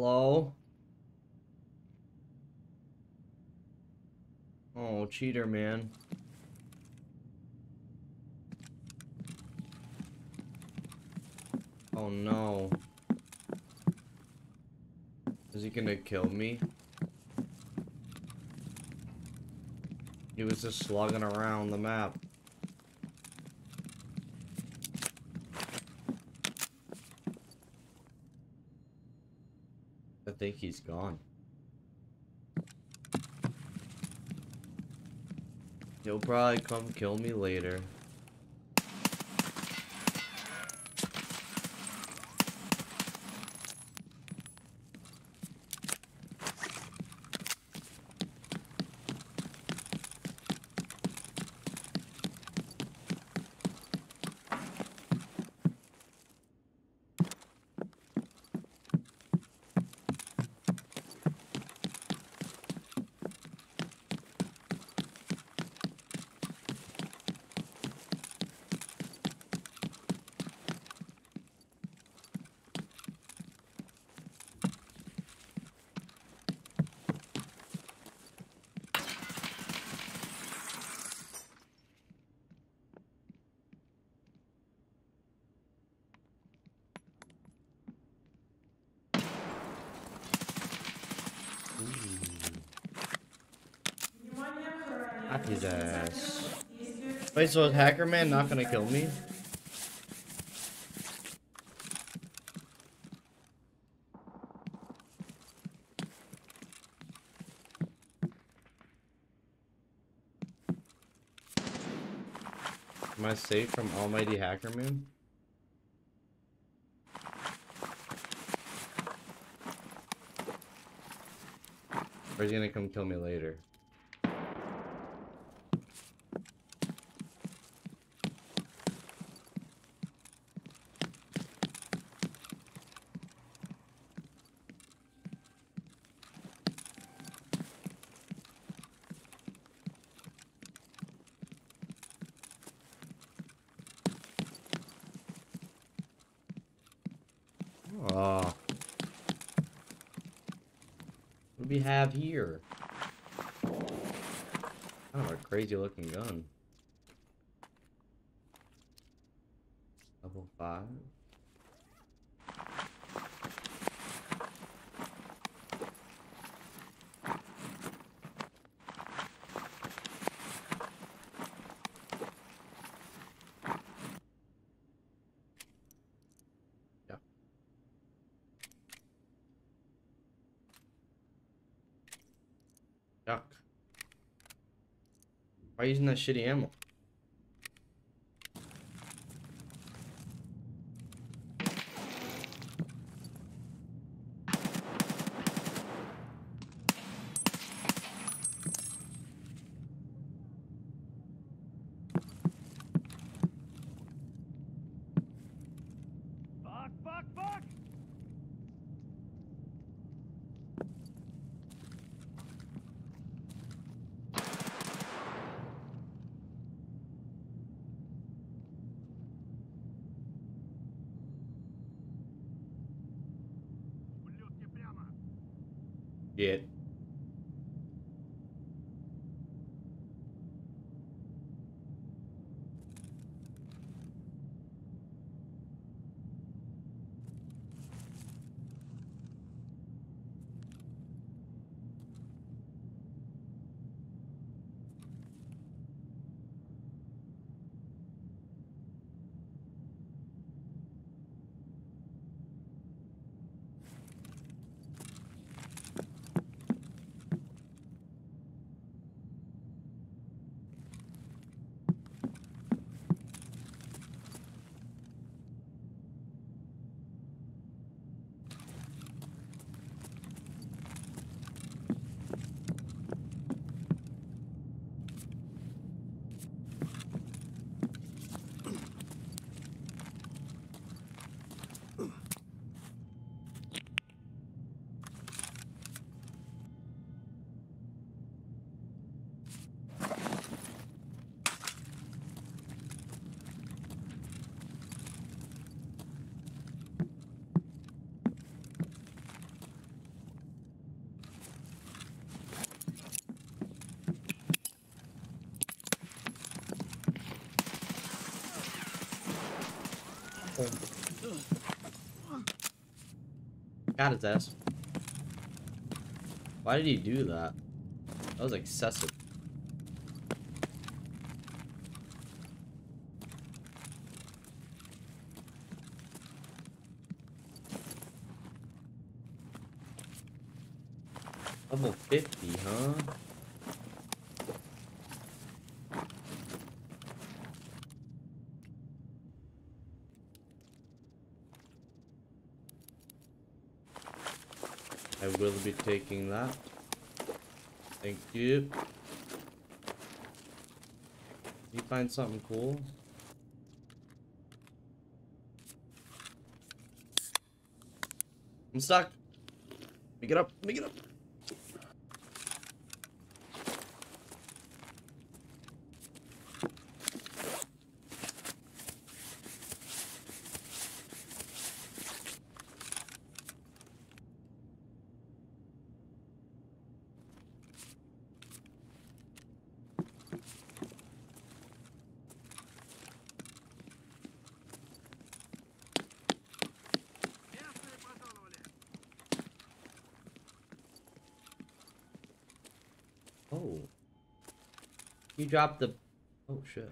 Hello? Oh, cheater, man. Oh no. Is he gonna kill me? He was just slugging around the map. I think he's gone. He'll probably come kill me later. Wait, so is Hacker Man not gonna kill me? Am I safe from Almighty Hacker Man? Or is he gonna come kill me later? Oh. What do we have here? Kind of a crazy looking gun. Level 5? Yeah. Yuck. Why are you using that shitty ammo? Shit. Got his ass. Why did he do that? That was excessive. Level 50, huh? I will be taking that. Thank you. You find something cool? I'm stuck. Let it up. Let it up. Oh. You dropped the... Oh, shit.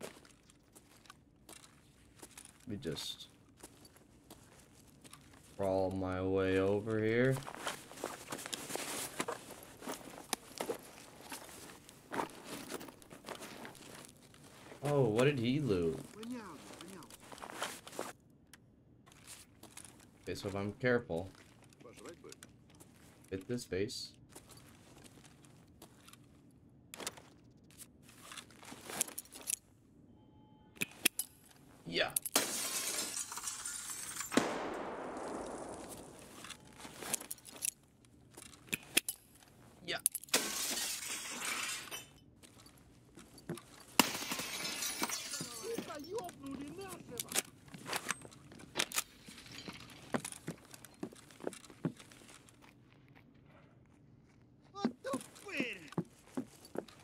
Let me just... Crawl my way over here. Oh, what did he loot? Okay, so if I'm careful hit this face.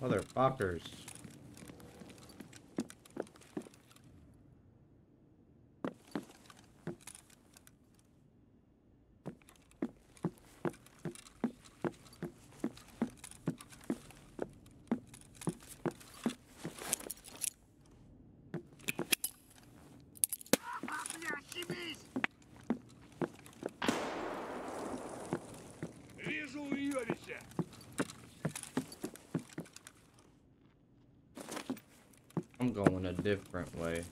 Motherfuckers. Going a different way.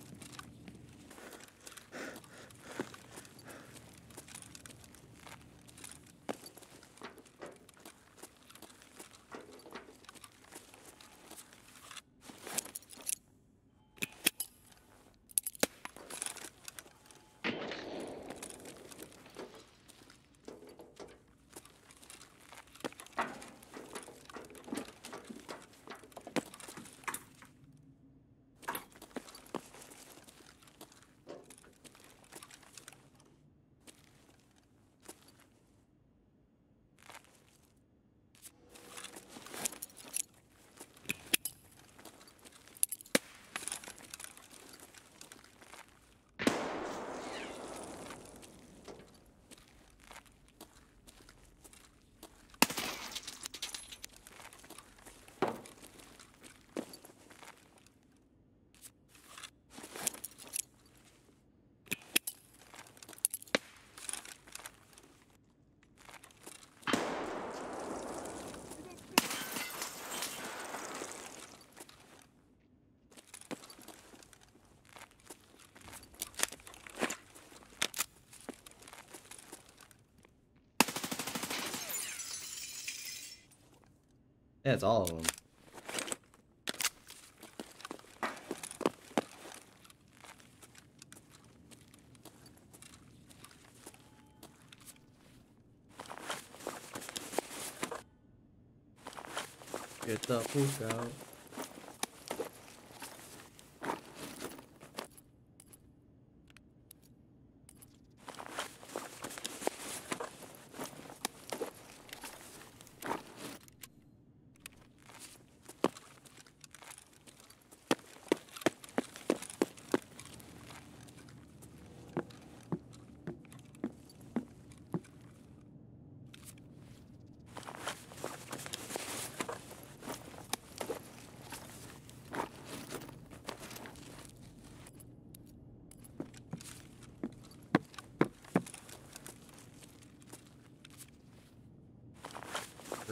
Yeah, it's all of them. Get the poop out.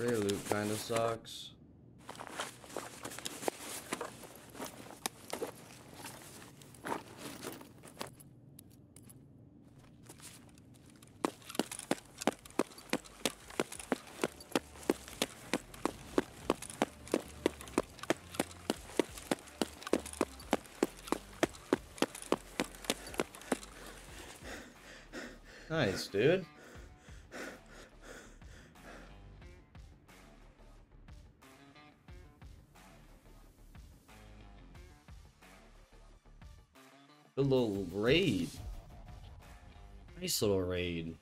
Career loot kind of sucks. Nice, dude. A little raid. Nice little raid.